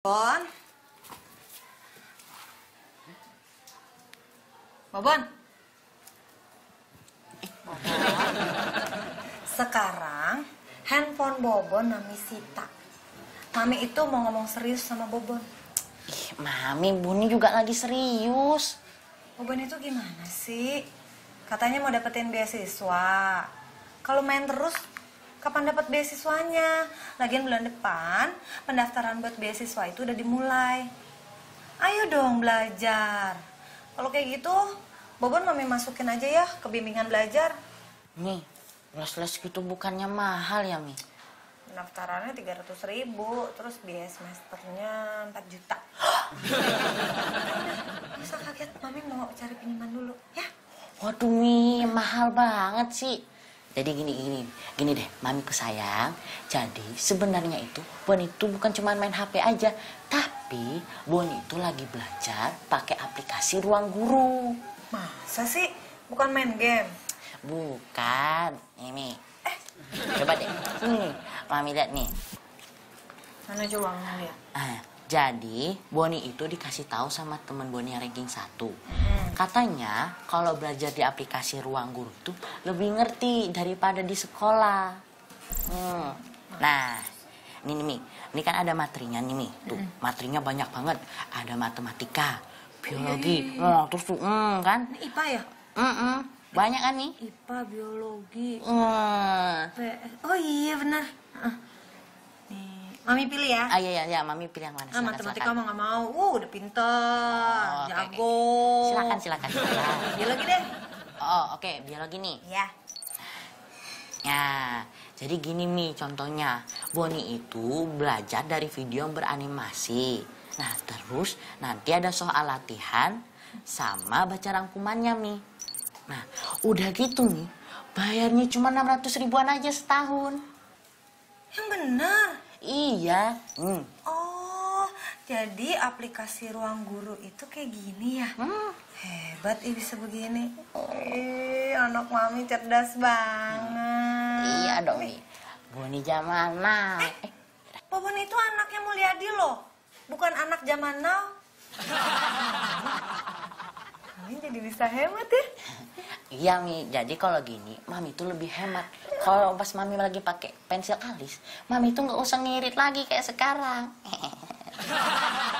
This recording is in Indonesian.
Bon. Bobon. Bobon. Sekarang handphone Bobon Mami Sita. Mami itu mau ngomong serius sama Bobon. Ih, Mami, Buni juga lagi serius. Bobon itu gimana sih? Katanya mau dapetin beasiswa. Kalau main terus, kapan dapat beasiswanya? Lagian bulan depan, pendaftaran buat beasiswa itu udah dimulai. Ayo dong belajar. Kalau kayak gitu, Bobon mami masukin aja ya ke bimbingan belajar. Mi, les-les gitu bukannya mahal ya, Mi? Pendaftarannya 300 ribu, terus biaya semesternya 4 juta. Bisa kaget, mami mau cari pinjaman dulu, ya? Waduh, Mi, mahal banget sih. Jadi gini, gini, gini deh, Mami ku sayang. Jadi sebenarnya itu Bon itu bukan cuma main HP aja, tapi Bon itu lagi belajar pakai aplikasi Ruang Guru. Masa sih? Bukan main game? Bukan, ini. Eh, coba deh. Nih, Mami lihat nih. Mana coba uangnya lihat? Ah, jadi Boni itu dikasih tahu sama temen Boni yang ranking 1. Hmm. Katanya kalau belajar di aplikasi Ruang Guru tuh lebih ngerti daripada di sekolah. Hmm. Nah, ini nih Mi, ini kan ada materinya nih Mi. Tuh, materinya banyak banget. Ada matematika, biologi, oh, terus tuh, hmm, kan? Ini IPA ya? Mm-mm. Banyak kan nih? IPA, biologi, Hmm. PS. Oh iya benar. Mami pilih ya. Ah iya iya iya, Mami pilih yang mana? Ah, matematika silakan. mah nggak mau. Uh, udah pinter, Oh, oke, jago. Silakan silakan. silakan. Biologi deh. Oh, oke, biologi nih. Ya. Ya, jadi gini Mi contohnya. Boni itu belajar dari video yang beranimasi. Nah, terus nanti ada soal latihan sama baca rangkumannya Mi. Nah, udah gitu nih, bayarnya cuma 600 ribuan aja setahun. Yang benar. Iya, hmm. Oh, jadi aplikasi ruang guru itu kayak gini ya? Hmm. Hebat ih bisa begini. Eh, anak mami cerdas banget. Iya dong Mi. Boni zaman now. Eh, Bobon itu anaknya Mulyadi loh, bukan anak zaman now. Mami jadi bisa hemat ya. Iya Mi, jadi kalau gini, Mami tuh lebih hemat. Kalau pas Mami lagi pakai pensil alis, Mami tuh nggak usah ngirit lagi kayak sekarang.